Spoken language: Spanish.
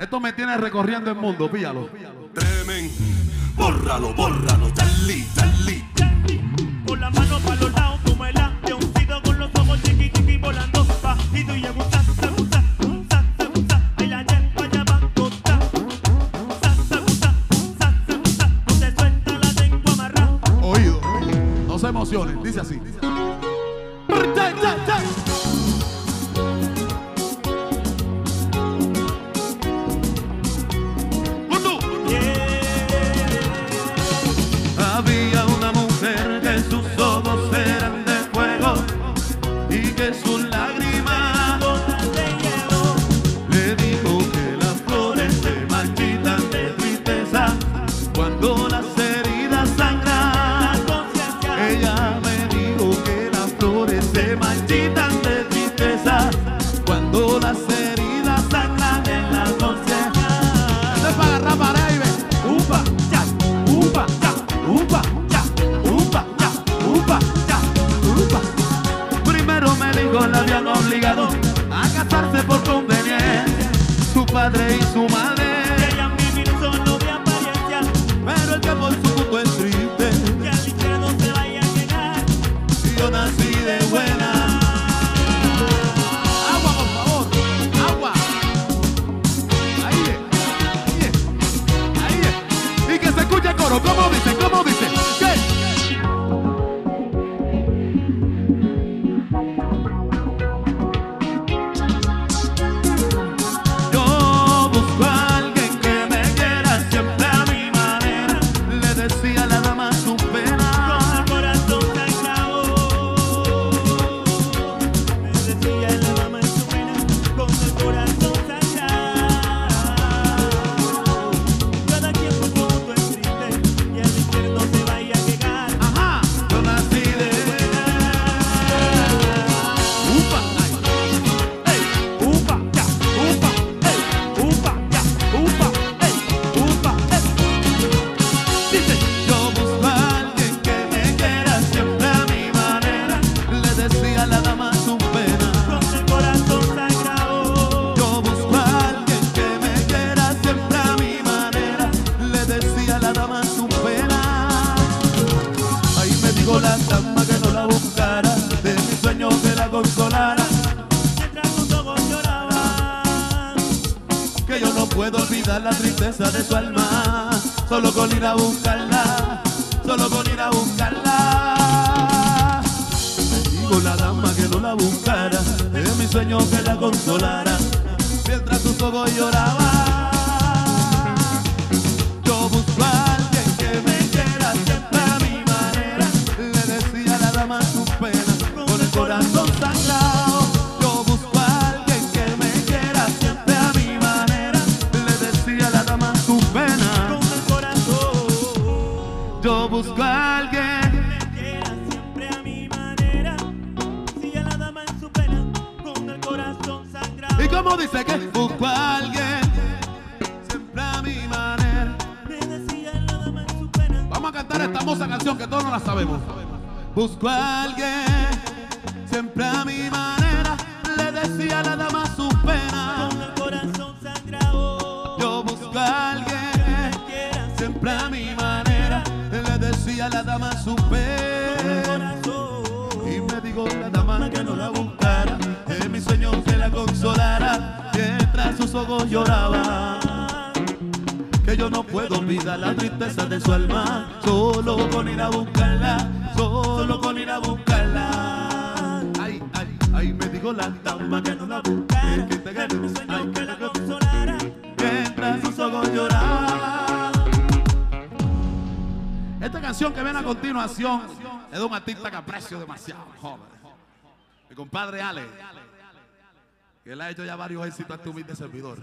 Esto me tiene recorriendo el mundo, píllalo. Tremen, bórralo, bórralo, Charlie, Charlie. Con la mano para los lados, como el avioncito con los ojos chiqui chiqui volando bajito y agusta, se gusta, se gusta, y la lleva allá va a costar. Sa, se gusta, sa, se gusta, no te suelta la lengua amarrada. Oído. No se emocionen, dice así. Primero me dijo la habían obligado a casarse por conveniencia. Su padre y su madre. querían vivir solo de apariencia, Pero el que por su culto es triste. que al infierno se vaya a llegar. Y yo nací de buena. Agua, por favor. Agua. Ahí es. Ahí es. Ahí es. Y que se escuche el coro. ¿Cómo dice? Decía la dama puedo olvidar la tristeza de su alma, solo con ir a buscarla, solo con ir a buscarla. Me dijo la dama que no la buscara, es mi sueño que la consolara, mientras sus ojos lloraban. El corazón sangrado. ¿Y cómo dice que busco a alguien? Siempre a mi manera. Me decía la dama en su pena, Vamos a cantar esta hermosa canción que todos no la sabemos. Busco a alguien, siempre a mi manera. Le decía la dama su pena. con el corazón sangrado. Yo busco a alguien, siempre a mi manera. La dama su pena. corazón. Y me dijo la dama que no la buscara, que mi sueño se la consolara, mientras sus ojos lloraban. Que yo no puedo olvidar la tristeza de su alma, solo con ir a buscarla, solo con ir a buscarla. Ay, ay, ay, me dijo la dama que no la buscara, que te ay, que que ven a continuación es de un artista que aprecio demasiado, joven. Mi compadre Ale, que él ha hecho ya varios éxitos a este humilde servidor.